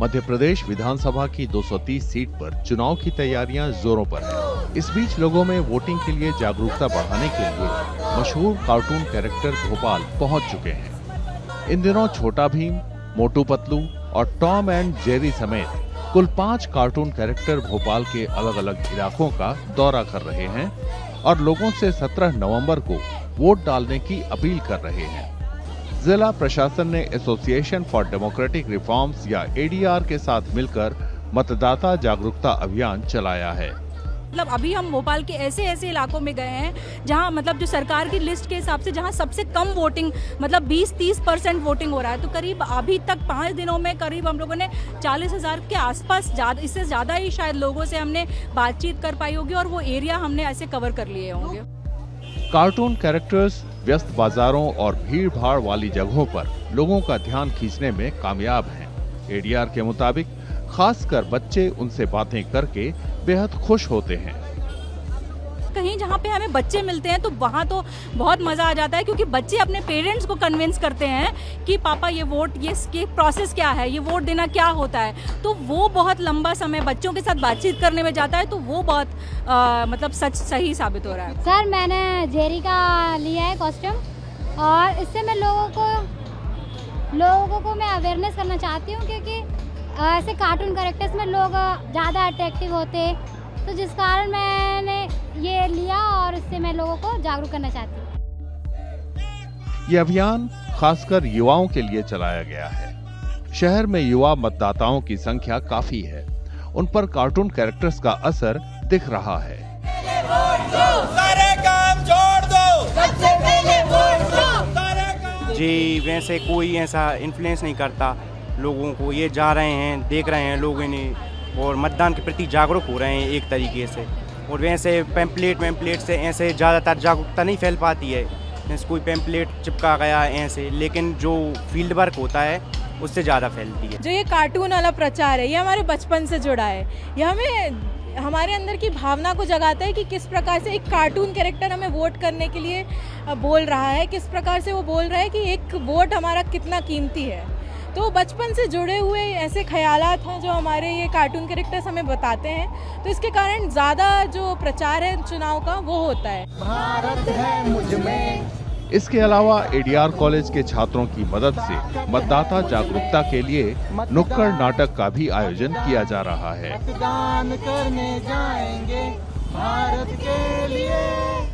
मध्य प्रदेश विधानसभा की 230 सीट पर चुनाव की तैयारियाँ जोरों पर है। इस बीच लोगों में वोटिंग के लिए जागरूकता बढ़ाने के लिए मशहूर कार्टून कैरेक्टर भोपाल पहुँच चुके हैं। इन दिनों छोटा भीम, मोटू पतलू और टॉम एंड जेरी समेत कुल पाँच कार्टून कैरेक्टर भोपाल के अलग अलग इलाकों का दौरा कर रहे हैं और लोगों से 17 नवंबर को वोट डालने की अपील कर रहे हैं। जिला प्रशासन ने एसोसिएशन फॉर डेमोक्रेटिक रिफॉर्म्स या एडीआर के साथ मिलकर मतदाता जागरूकता अभियान चलाया है। मतलब अभी हम भोपाल के ऐसे ऐसे इलाकों में गए हैं, जहाँ मतलब जो सरकार की लिस्ट के हिसाब से जहाँ सबसे कम वोटिंग मतलब 20-30 परसेंट वोटिंग हो रहा है तो करीब अभी तक पाँच दिनों में करीब हम लोगों ने चालीस हज़ार के आसपास ज़्यादा, इससे ज़्यादा ही शायद लोगों से हमने बातचीत कर पाई होगी और वो एरिया हमने ऐसे कवर कर लिए होंगे। कार्टून कैरेक्टर्स, व्यस्त बाजारों और भीड़ भाड़ वाली जगहों पर लोगों का ध्यान खींचने में कामयाब हैं। एडीआर के मुताबिक, खासकर बच्चे उनसे बातें करके बेहद खुश होते हैं कहीं जहाँ पे हमें बच्चे मिलते हैं तो वहाँ तो बहुत मज़ा आ जाता है क्योंकि बच्चे अपने पेरेंट्स को कन्विंस करते हैं कि पापा ये वोट ये इसके प्रोसेस क्या है? ये वोट देना क्या होता है? तो वो बहुत लंबा समय बच्चों के साथ बातचीत करने में जाता है तो वो बहुत आ, मतलब सच सही साबित हो रहा है। सर मैंने जेरी का लिया है कॉस्ट्यूम और इससे मैं लोगों को लोगों को मैं अवेयरनेस करना चाहती हूँ क्योंकि ऐसे कार्टून करेक्टर्स में लोग ज़्यादा अट्रैक्टिव होते तो जिस कारण मैंने ये लिया और इससे मैं लोगों को जागरूक करना चाहती हूँ। ये अभियान खासकर युवाओं के लिए चलाया गया है। शहर में युवा मतदाताओं की संख्या काफ़ी है। उन पर कार्टून कैरेक्टर्स का असर दिख रहा है। सारे काम छोड़ दो सबसे पहले वोट दो जी वैसे कोई ऐसा इन्फ्लुएंस नहीं करता लोगों को। ये जा रहे हैं देख रहे हैं लोग इन्हें और मतदान के प्रति जागरूक हो रहे हैं एक तरीके से। और वैसे पैम्पलेट वेम्पलेट से ऐसे ज़्यादातर जागरूकता नहीं फैल पाती है। जैसे कोई पैम्पलेट चिपका गया ऐसे लेकिन जो फ़ील्ड वर्क होता है, उससे ज़्यादा फैलती है। जो ये कार्टून वाला प्रचार है, ये हमारे बचपन से जुड़ा है। ये हमें, हमारे अंदर की भावना को जगाता है कि किस प्रकार से एक कार्टून कैरेक्टर हमें वोट करने के लिए बोल रहा है, किस प्रकार से वो बोल रहा है कि एक वोट हमारा कितना कीमती है। तो बचपन से जुड़े हुए ऐसे ख्याल हैं जो हमारे ये कार्टून कैरेक्टर्स हमें बताते हैं तो इसके कारण ज़्यादा जो प्रचार है चुनाव का वो होता है। भारत है मुझमें। इसके अलावा एडीआर कॉलेज के छात्रों की मदद से मतदाता जागरूकता के लिए नुक्कड़ नाटक का भी आयोजन किया जा रहा है। मतदान करने जाएँगे भारत के लिए।